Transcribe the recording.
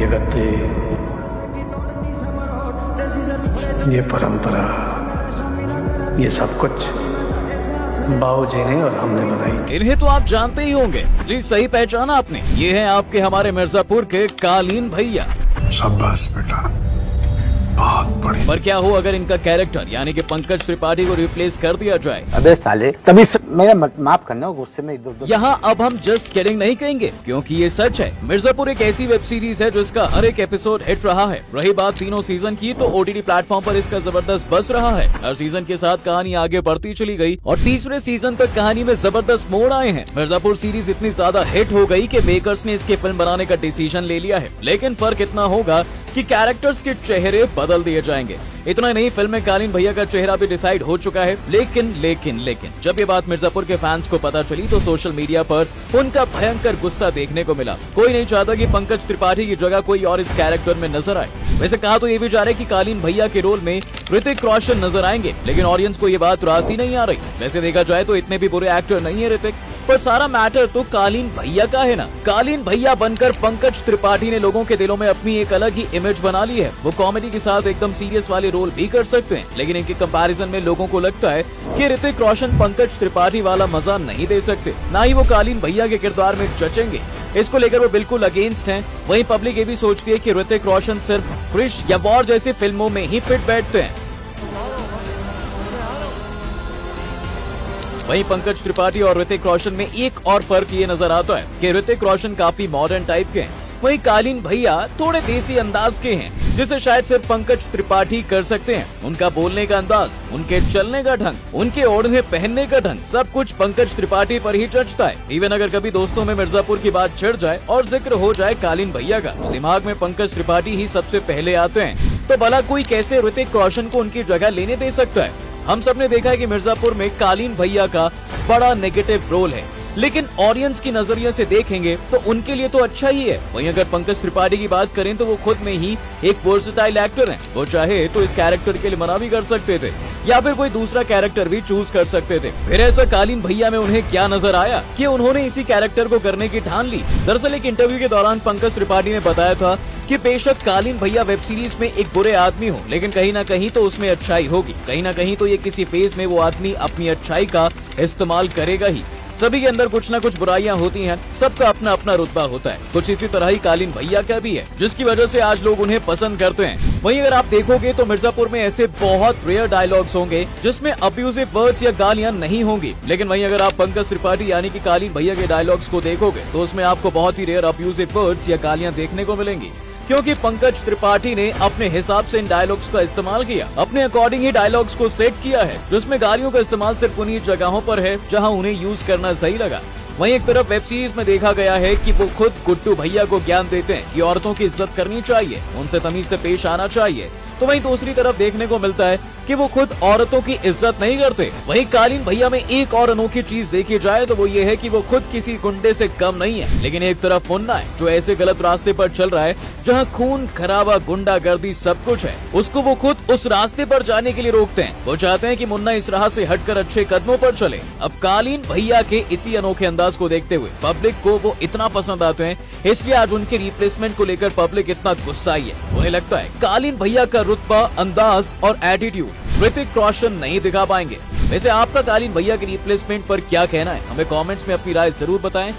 ये गद्दे ये परंपरा ये सब कुछ बाबू जी ने और हमने बनाई इन्हें तो आप जानते ही होंगे। जी सही पहचाना आपने। ये हैं आपके हमारे मिर्जापुर के कालीन भैया। शाबाश बेटा। बहुत बढ़िया पर क्या हो अगर इनका कैरेक्टर यानी कि पंकज त्रिपाठी को रिप्लेस कर दिया जाए? अबे साले तभी स... मेरा मत- माफ़ करना गुस्से में इधर उधर। यहाँ अब हम जस्ट किडिंग नहीं कहेंगे क्योंकि ये सच है। मिर्जापुर एक ऐसी वेब सीरीज़ है जिसका हर एक एपिसोड हिट रहा है। रही बात तीनों सीज़न की तो ओटीटी प्लेटफॉर्म पर इसका ज़बरदस्त बस रहा है। हर सीज़न के साथ कहानी आगे बढ़ती चली गई और तीसरे सीज़न तक कहानी में ज़बरदस्त मोड़ आए हैं। मिर्जापुर सीरीज़ इतनी ज़्यादा हिट हो गई कि मेकर्स ने इसके फ़िल्म बनाने का डिसीज़न ले लिया है। लेकिन फ़र्क इतना होगा कि कैरेक्टर्स के चेहरे बदल दिए जाएँगे। इतना नहीं, फ़िल्म में कालीन भैया का चेहरा भी डिसाइड हो चुका है। लेकिन लेकिन लेकिन, जब ये बात मिर्जापुर के फैंस को पता चली तो सोशल मीडिया पर उनका भयंकर गुस्सा देखने को मिला। कोई नहीं चाहता कि पंकज त्रिपाठी की जगह कोई और इस कैरेक्टर में नज़र आए। वैसे कहा तो ये भी जा रहा कि कालीन भैया के रोल में ऋतिक रोशन नज़र आएँगे, लेकिन ऑडियंस को ये बात रासी नहीं आ रही। वैसे देखा जाए तो इतने भी बुरे एक्टर नहीं है ऋतिक, पर सारा मैटर तो कालीन भैया का है ना। कालीन भैया बनकर पंकज त्रिपाठी ने लोगों के दिलों में अपनी एक अलग ही इमेज बना ली है। वो कॉमेडी के साथ एकदम सीरियस वाले रोल भी कर सकते हैं, लेकिन इनके कंपैरिजन में लोगों को लगता है कि ऋतिक रोशन पंकज त्रिपाठी वाला मज़ा नहीं दे सकते। न ही वो कालीन भैया के किरदार में जचेंगे। इसको लेकर वो बिल्कुल अगेंस्ट है। वही पब्लिक ये भी सोचती है की ऋतिक रोशन सिर्फ़ क्रिश या वॉर जैसी फ़िल्मों में ही फिट बैठते हैं। वहीं पंकज त्रिपाठी और ऋतिक रोशन में एक और फ़र्क ये नज़र आता है कि ऋतिक रोशन काफ़ी मॉडर्न टाइप के हैं। वहीं कालीन भैया थोड़े देसी अंदाज के हैं, जिसे शायद सिर्फ़ पंकज त्रिपाठी कर सकते हैं। उनका बोलने का अंदाज, उनके चलने का ढंग, उनके ओढ़ने, पहनने का ढंग, सब कुछ पंकज त्रिपाठी पर ही जचता है। इवन अगर कभी दोस्तों में मिर्जापुर की बात छिड़ जाए और ज़िक्र हो जाए कालीन भैया का तो दिमाग में पंकज त्रिपाठी ही सबसे पहले आते हैं। तो भला कोई कैसे ऋतिक रोशन को उनकी जगह लेने दे सकता है? हम सबने देखा है कि मिर्जापुर में कालीन भैया का बड़ा नेगेटिव रोल है। लेकिन ऑडियंस की नज़रिए से देखेंगे तो उनके लिए तो अच्छा ही है। वहीं अगर पंकज त्रिपाठी की बात करें तो वो खुद में ही एक वर्सटाइल एक्टर हैं। वो चाहे तो इस कैरेक्टर के लिए मना भी कर सकते थे, या फिर कोई दूसरा कैरेक्टर भी चूज़ कर सकते थे। फिर ऐसा कालीन भैया में उन्हें क्या नज़र आया कि उन्होंने इसी कैरेक्टर को करने की ठान ली? दरअसल एक इंटरव्यू के दौरान पंकज त्रिपाठी ने बताया था कि बेशक कालीन भैया वेब सीरीज़ में एक बुरे आदमी हो, लेकिन कहीं ना कहीं तो उसमें अच्छाई होगी। कहीं ना कहीं तो ये किसी फ़ेज़ में वो आदमी अपनी अच्छाई का इस्तेमाल करेगा ही। सभी के अंदर कुछ ना कुछ बुराइयाँ होती हैं, सबका अपना अपना रुतबा होता है। कुछ इसी तरह ही कालीन भैया का भी है, जिसकी वजह से आज लोग उन्हें पसंद करते हैं। वहीं अगर आप देखोगे तो मिर्जापुर में ऐसे बहुत रेयर डायलॉग्स होंगे, जिसमें अब्यूजिव वर्ड्स या गालियाँ नहीं होंगी। लेकिन वहीं अगर आप पंकज त्रिपाठी यानी कि कालीन भैया के डायलॉग्स को देखोगे तो उसमें आपको बहुत ही रेयर अब्यूजिव वर्ड्स या गालियाँ देखने को मिलेंगी। क्योंकि पंकज त्रिपाठी ने अपने हिसाब से इन डायलॉग्स का इस्तेमाल किया। अपने अकॉर्डिंग ही डायलॉग्स को सेट किया है, जिसमें गाड़ियों का इस्तेमाल सिर्फ़ उन्हीं जगहों पर है जहाँ उन्हें यूज़ करना सही लगा। वहीं एक तरफ़ वेब सीरीज़ में देखा गया है कि वो खुद गुट्टू भैया को ज्ञान देते हैं कि औरतों की इज़्ज़त करनी चाहिए, उनसे तमीज से पेश आना चाहिए। तो वहीं दूसरी तरफ़ देखने को मिलता है कि वो खुद औरतों की इज़्ज़त नहीं करते। वहीं कालीन भैया में एक और अनोखी चीज़ देखी जाए तो वो ये है कि वो खुद किसी गुंडे से कम नहीं है। लेकिन एक तरफ़ मुन्ना है, जो ऐसे गलत रास्ते पर चल रहा है, जहाँ खून, खराबा, गुंडागर्दी सब कुछ है। उसको वो खुद उस रास्ते पर जाने के लिए रोकते हैं। वो चाहते हैं कि मुन्ना इस राह से हटकर अच्छे कदमों पर चले। अब कालीन भैया के इसी अनोखे अंदाज को देखते हुए पब्लिक को वो इतना पसंद आते हैं, इसलिए आज उनके रिप्लेसमेंट को लेकर पब्लिक इतना गुस्साई है। उन्हें लगता है, कालीन भैया का रुतबा, अंदाज और एटीट्यूड ऋतिक रोशन नहीं दिखा पाएँगे। वैसे आपका कालीन भैया के रिप्लेसमेंट पर क्या कहना है? हमें कमेंट्स में अपनी राय ज़रूर बताएँ।